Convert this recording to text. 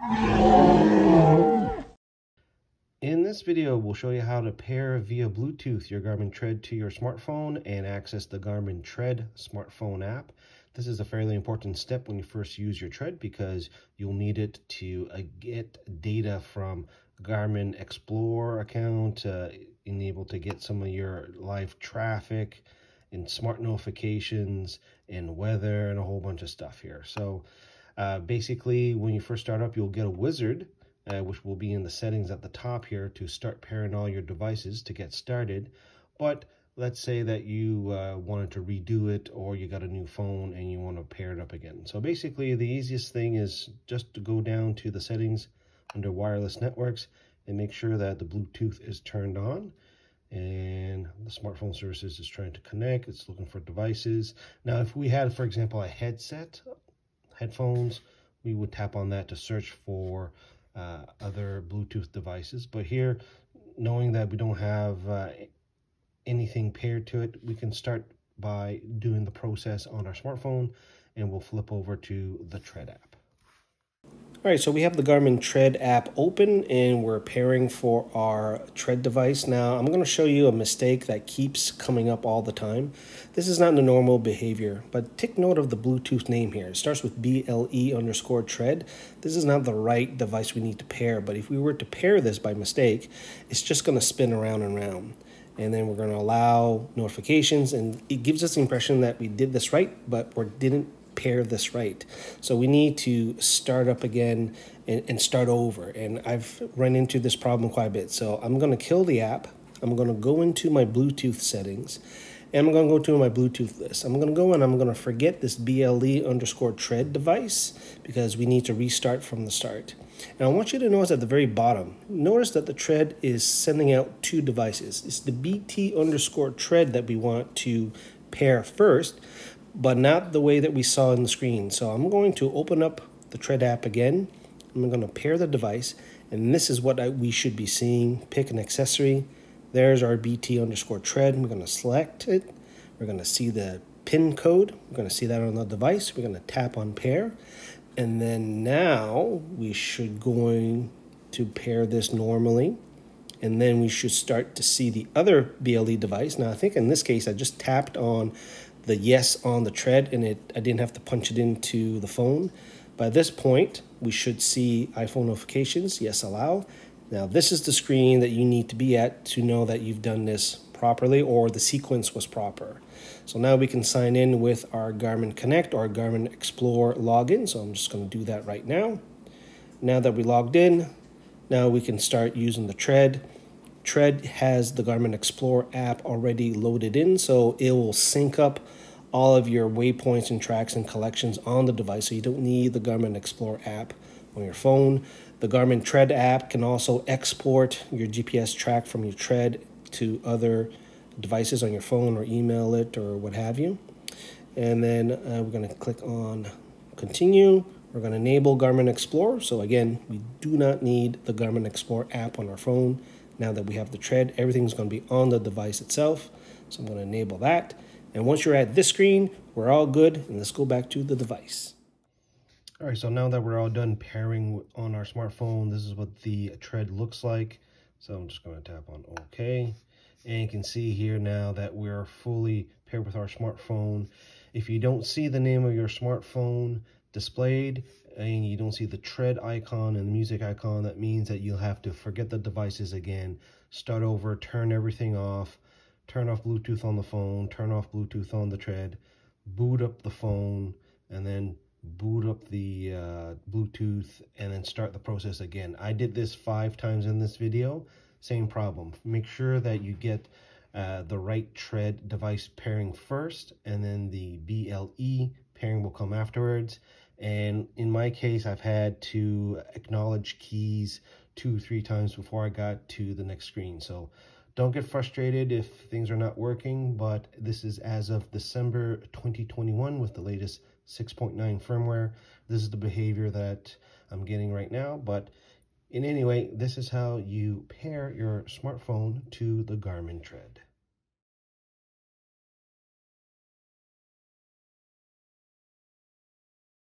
In this video, we'll show you how to pair via Bluetooth your Garmin Tread to your smartphone and access the Garmin Tread smartphone app. This is a fairly important step when you first use your Tread because you'll need it to uh, get data from Garmin Explore account, uh, enable to get some of your live traffic and smart notifications and weather and a whole bunch of stuff here. So uh, basically, when you first start up, you'll get a wizard, uh, which will be in the settings at the top here to start pairing all your devices to get started. But let's say that you uh, wanted to redo it or you got a new phone and you want to pair it up again. So basically the easiest thing is just to go down to the settings under wireless networks and make sure that the Bluetooth is turned on and the smartphone services is trying to connect. It's looking for devices. Now, if we had, for example, a headset, headphones, we would tap on that to search for uh, other Bluetooth devices. But here, knowing that we don't have uh, anything paired to it, we can start by doing the process on our smartphone and we'll flip over to the Tread app. All right, so we have the Garmin Tread app open and we're pairing for our Tread device. Now, I'm going to show you a mistake that keeps coming up all the time. This is not the normal behavior, but take note of the Bluetooth name here. It starts with BLE underscore Tread. This is not the right device we need to pair, but if we were to pair this by mistake, it's just going to spin around and around and then we're going to allow notifications and it gives us the impression that we did this right but we didn't pair this right so we need to start up again and, and start over and i've run into this problem quite a bit so i'm going to kill the app i'm going to go into my bluetooth settings and I'm going to go to my Bluetooth list. I'm going to go and I'm going to forget this BLE underscore tread device because we need to restart from the start. And I want you to notice at the very bottom, notice that the tread is sending out two devices. It's the BT underscore tread that we want to pair first, but not the way that we saw in the screen. So I'm going to open up the tread app again. I'm going to pair the device, and this is what I, we should be seeing. Pick an accessory. There's our BT underscore tread. We're going to select it. We're going to see the pin code. We're going to see that on the device. We're going to tap on pair. And then now we should going to pair this normally. And then we should start to see the other BLE device. Now I think in this case, I just tapped on the yes on the tread and it I didn't have to punch it into the phone. By this point, we should see iPhone notifications, yes, allow. Now this is the screen that you need to be at to know that you've done this properly or the sequence was proper. So now we can sign in with our Garmin Connect or Garmin Explore login. So I'm just going to do that right now. Now that we logged in, now we can start using the Tread. Tread has the Garmin Explore app already loaded in, so it will sync up all of your waypoints and tracks and collections on the device. So you don't need the Garmin Explore app on your phone. The Garmin Tread app can also export your GPS track from your Tread to other devices on your phone or email it or what have you. And then uh, we're going to click on continue. We're going to enable Garmin Explore. So again, we do not need the Garmin Explore app on our phone. Now that we have the tread, everything's going to be on the device itself. So I'm going to enable that. And once you're at this screen, we're all good. And let's go back to the device. All right, so now that we're all done pairing on our smartphone, this is what the tread looks like. So I'm just going to tap on OK. And you can see here now that we're fully paired with our smartphone. If you don't see the name of your smartphone displayed and you don't see the tread icon and the music icon, that means that you'll have to forget the devices again, start over, turn everything off, turn off Bluetooth on the phone, turn off Bluetooth on the tread, boot up the phone, and then boot up the uh, Bluetooth and then start the process again. I did this five times in this video same problem. Make sure that you get uh, the right tread device pairing first, and then the BLE pairing will come afterwards. And in my case, I've had to acknowledge keys two, three times before I got to the next screen. So don't get frustrated if things are not working, but this is as of December 2021 with the latest 6.9 firmware. This is the behavior that I'm getting right now, but in any way, this is how you pair your smartphone to the Garmin Tread.